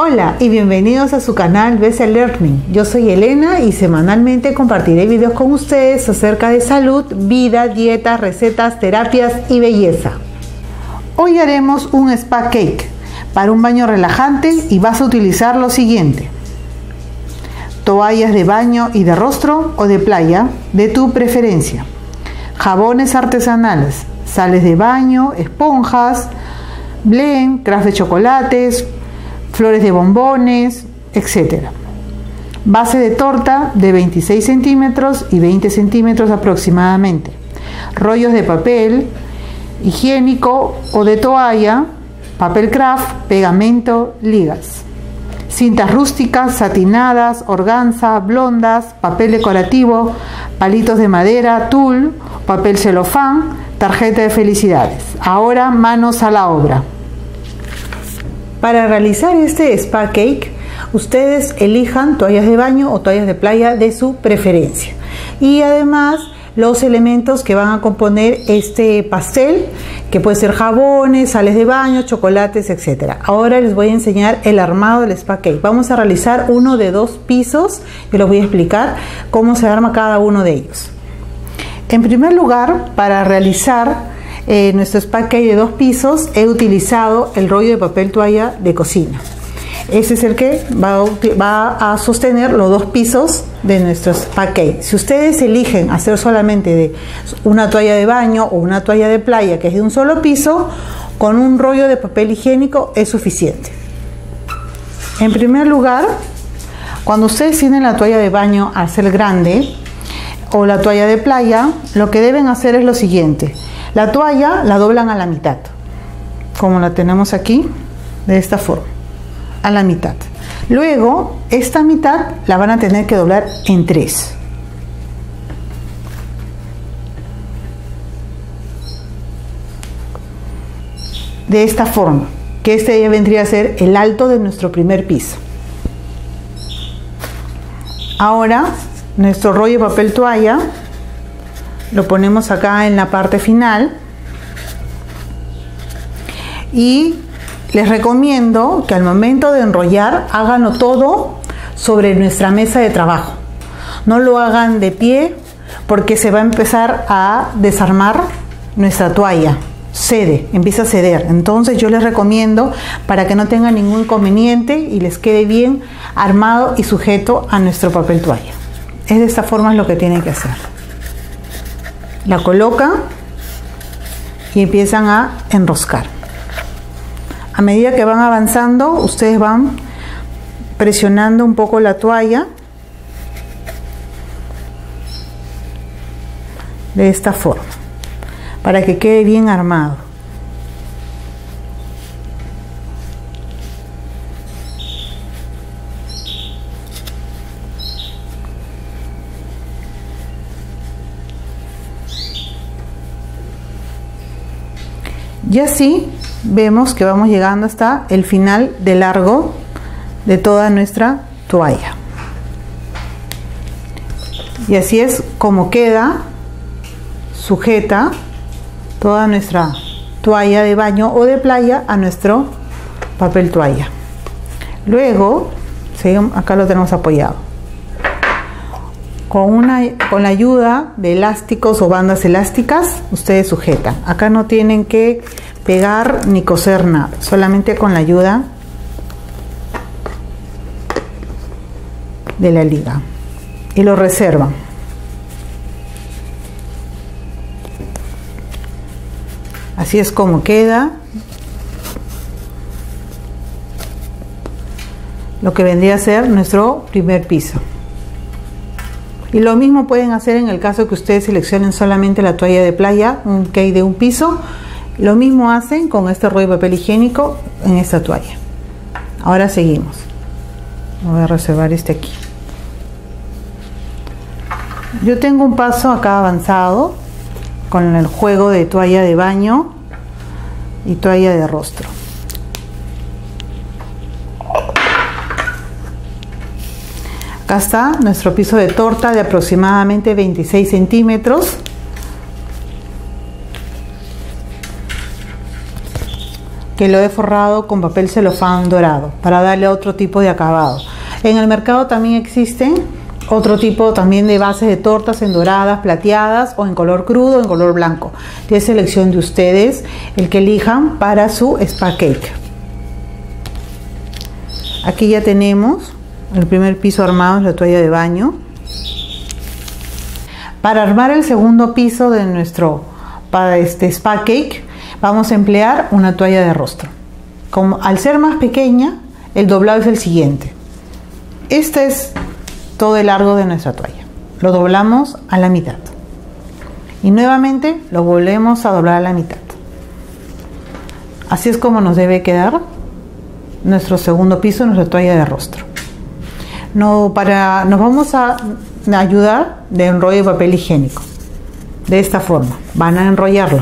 Hola y bienvenidos a su canal BC Learning. Yo soy Elena y semanalmente compartiré videos con ustedes acerca de salud, vida, dieta, recetas, terapias y belleza. Hoy haremos un spa cake para un baño relajante y vas a utilizar lo siguiente. Toallas de baño y de rostro o de playa de tu preferencia. Jabones artesanales, sales de baño, esponjas, blend, craft de chocolates, flores de bombones, etc. Base de torta de 26 centímetros y 20 centímetros aproximadamente. Rollos de papel higiénico o de toalla, papel craft, pegamento, ligas. Cintas rústicas, satinadas, organza, blondas, papel decorativo, palitos de madera, tul, papel celofán, tarjeta de felicidades. Ahora manos a la obra. Para realizar este spa cake, ustedes elijan toallas de baño o toallas de playa de su preferencia. Y además los elementos que van a componer este pastel, que puede ser jabones, sales de baño, chocolates, etc. Ahora les voy a enseñar el armado del spa cake. Vamos a realizar uno de dos pisos y les voy a explicar cómo se arma cada uno de ellos. En primer lugar, para realizar eh, nuestro spa cake de dos pisos he utilizado el rollo de papel toalla de cocina. Ese es el que va a, sostener los dos pisos de nuestro spa cake. Si ustedes eligen hacer solamente de una toalla de baño o una toalla de playa que es de un solo piso, con un rollo de papel higiénico es suficiente. En primer lugar, cuando ustedes tienen la toalla de baño a ser grande o la toalla de playa, lo que deben hacer es lo siguiente. La toalla la doblan a la mitad, como la tenemos aquí, de esta forma, a la mitad. Luego, esta mitad la van a tener que doblar en tres. De esta forma, que este ya vendría a ser el alto de nuestro primer piso. Ahora, nuestro rollo de papel toalla lo ponemos acá en la parte final y les recomiendo que al momento de enrollar háganlo todo sobre nuestra mesa de trabajo no lo hagan de pie porque se va a empezar a desarmar nuestra toalla cede, empieza a ceder. Entonces yo les recomiendo para que no tengan ningún inconveniente y les quede bien armado y sujeto a nuestro papel toalla. Es de esta forma lo que tienen que hacer la colocan y empiezan a enroscar. A medida que van avanzando, ustedes van presionando un poco la toalla de esta forma para que quede bien armado. Y así vemos que vamos llegando hasta el final de largo de toda nuestra toalla. Y así es como queda sujeta toda nuestra toalla de baño o de playa a nuestro papel toalla. Luego, acá lo tenemos apoyado con, una, con la ayuda de elásticos o bandas elásticas, ustedes sujetan. Acá no tienen que pegar ni coser nada, solamente con la ayuda de la liga. Y lo reservan. Así es como queda. Lo que vendría a ser nuestro primer piso. Y lo mismo pueden hacer en el caso que ustedes seleccionen solamente la toalla de playa, un cake de un piso. Lo mismo hacen con este rollo de papel higiénico en esta toalla. Ahora seguimos. Voy a reservar este aquí. Yo tengo un paso acá avanzado con el juego de toalla de baño y toalla de rostro. Acá está nuestro piso de torta de aproximadamente 26 centímetros. que lo he forrado con papel celofán dorado para darle otro tipo de acabado. En el mercado también existen otro tipo también de bases de tortas en doradas, plateadas o en color crudo o en color blanco. De selección de ustedes el que elijan para su spa cake. Aquí ya tenemos el primer piso armado en la toalla de baño. Para armar el segundo piso de nuestro para este spa cake vamos a emplear una toalla de rostro. Como, al ser más pequeña, el doblado es el siguiente. Este es todo el largo de nuestra toalla. Lo doblamos a la mitad. Y nuevamente lo volvemos a doblar a la mitad. Así es como nos debe quedar nuestro segundo piso, nuestra toalla de rostro. No, para, nos vamos a ayudar de enrollo de papel higiénico. De esta forma. Van a enrollarlo.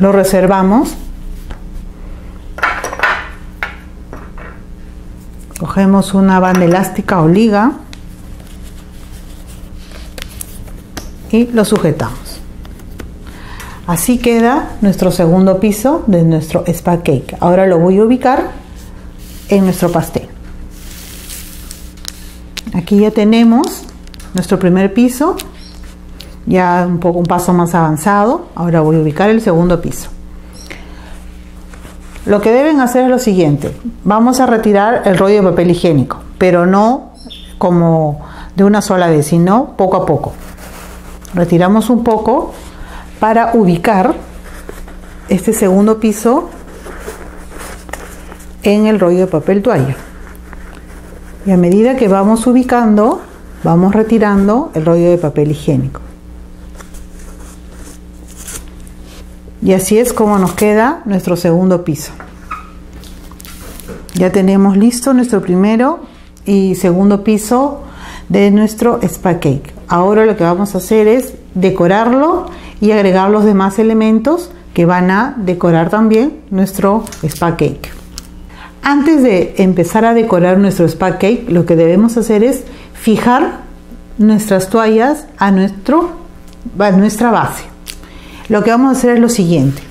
Lo reservamos. Cogemos una banda elástica o liga y lo sujetamos. Así queda nuestro segundo piso de nuestro spa cake. Ahora lo voy a ubicar en nuestro pastel. Aquí ya tenemos nuestro primer piso ya un poco un paso más avanzado. Ahora voy a ubicar el segundo piso. Lo que deben hacer es lo siguiente. Vamos a retirar el rollo de papel higiénico, pero no como de una sola vez, sino poco a poco. Retiramos un poco para ubicar este segundo piso en el rollo de papel toalla. Y a medida que vamos ubicando, vamos retirando el rollo de papel higiénico. Y así es como nos queda nuestro segundo piso. Ya tenemos listo nuestro primero y segundo piso de nuestro spa cake. Ahora lo que vamos a hacer es decorarlo y agregar los demás elementos que van a decorar también nuestro spa cake. Antes de empezar a decorar nuestro spa cake, lo que debemos hacer es fijar nuestras toallas a, nuestro, a nuestra base lo que vamos a hacer es lo siguiente.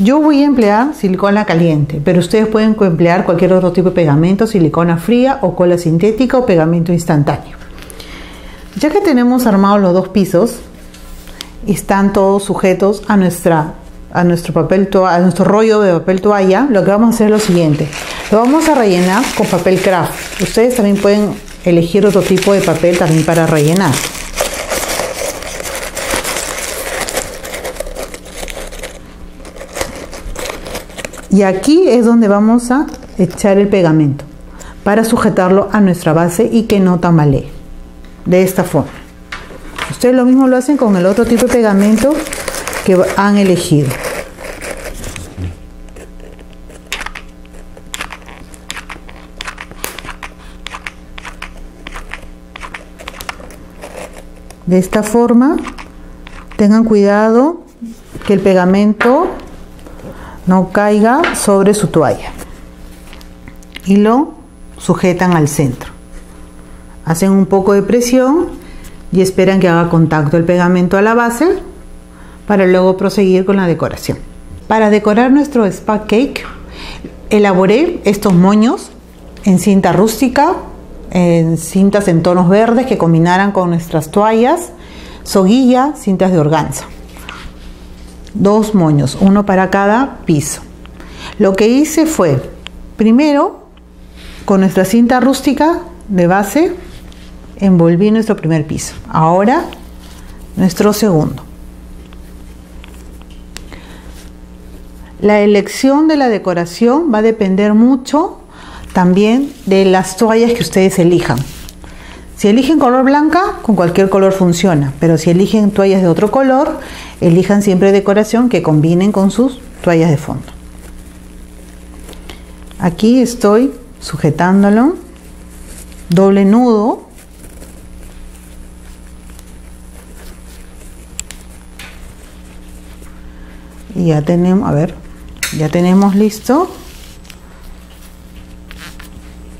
Yo voy a emplear silicona caliente, pero ustedes pueden emplear cualquier otro tipo de pegamento, silicona fría o cola sintética o pegamento instantáneo. Ya que tenemos armados los dos pisos y están todos sujetos a, nuestra, a, nuestro papel a nuestro rollo de papel toalla, lo que vamos a hacer es lo siguiente. Lo vamos a rellenar con papel craft. Ustedes también pueden elegir otro tipo de papel también para rellenar. Y aquí es donde vamos a echar el pegamento para sujetarlo a nuestra base y que no tambalee. De esta forma. Ustedes lo mismo lo hacen con el otro tipo de pegamento que han elegido. De esta forma, tengan cuidado que el pegamento no caiga sobre su toalla y lo sujetan al centro. Hacen un poco de presión y esperan que haga contacto el pegamento a la base para luego proseguir con la decoración. Para decorar nuestro spa cake elaboré estos moños en cinta rústica, en cintas en tonos verdes que combinaran con nuestras toallas, soguilla, cintas de organza dos moños, uno para cada piso. Lo que hice fue, primero, con nuestra cinta rústica de base, envolví nuestro primer piso. Ahora, nuestro segundo. La elección de la decoración va a depender mucho también de las toallas que ustedes elijan. Si eligen color blanca, con cualquier color funciona, pero si eligen toallas de otro color, elijan siempre decoración que combinen con sus toallas de fondo. Aquí estoy sujetándolo, doble nudo. Y ya tenemos, a ver, ya tenemos listo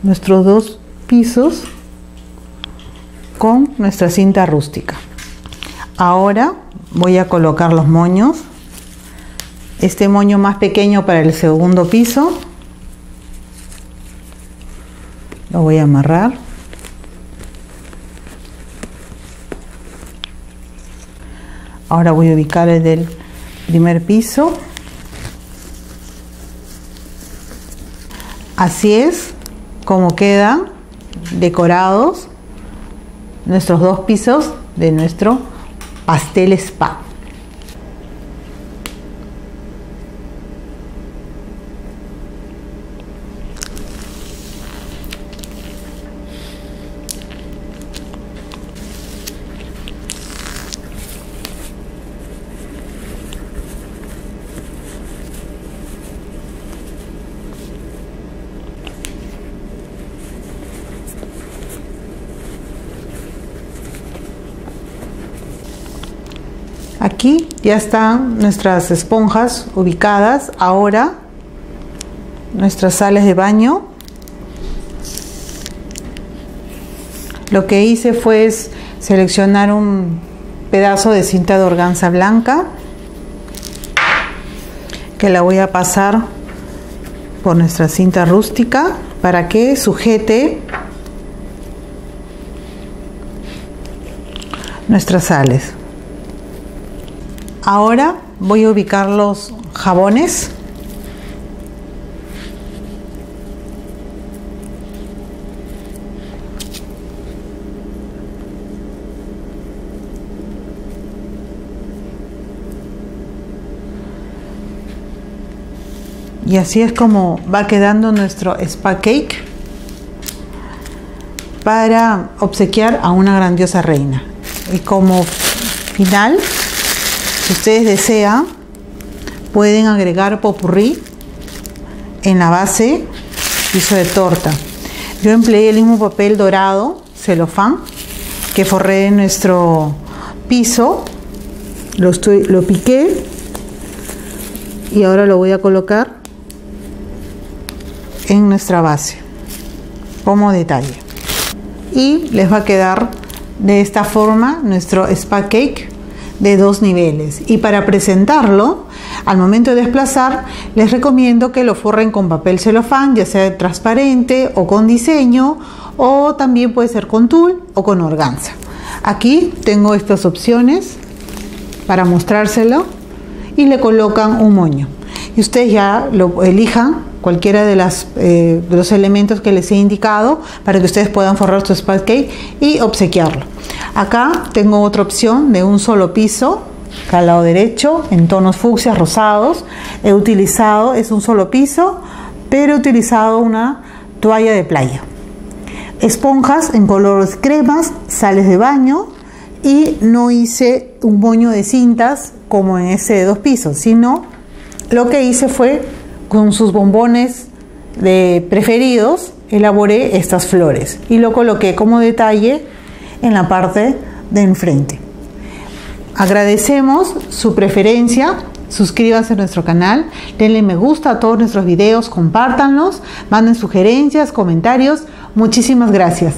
nuestros dos pisos con nuestra cinta rústica. Ahora voy a colocar los moños. Este moño más pequeño para el segundo piso. Lo voy a amarrar. Ahora voy a ubicar el del primer piso. Así es como quedan decorados nuestros dos pisos de nuestro pastel spa. Aquí ya están nuestras esponjas ubicadas. Ahora nuestras sales de baño. Lo que hice fue seleccionar un pedazo de cinta de organza blanca que la voy a pasar por nuestra cinta rústica para que sujete nuestras sales. Ahora voy a ubicar los jabones. Y así es como va quedando nuestro spa cake para obsequiar a una grandiosa reina. Y como final si ustedes desean, pueden agregar popurrí en la base piso de torta. Yo empleé el mismo papel dorado, celofán, que forré en nuestro piso. Lo, estoy, lo piqué y ahora lo voy a colocar en nuestra base como detalle. Y les va a quedar de esta forma nuestro spa cake de dos niveles. Y para presentarlo, al momento de desplazar, les recomiendo que lo forren con papel celofán, ya sea transparente o con diseño, o también puede ser con tul o con organza. Aquí tengo estas opciones para mostrárselo y le colocan un moño. Y ustedes ya lo elijan cualquiera de, eh, los elementos que les he indicado para que ustedes puedan forrar su spot cake y obsequiarlo. Acá tengo otra opción de un solo piso, al lado derecho, en tonos fucsias rosados. He utilizado, es un solo piso, pero he utilizado una toalla de playa. Esponjas en colores cremas, sales de baño y no hice un moño de cintas como en ese de dos pisos, sino lo que hice fue con sus bombones de preferidos elaboré estas flores y lo coloqué como detalle en la parte de enfrente. Agradecemos su preferencia, suscríbanse a nuestro canal, denle me gusta a todos nuestros videos, compártanlos, manden sugerencias, comentarios. Muchísimas gracias.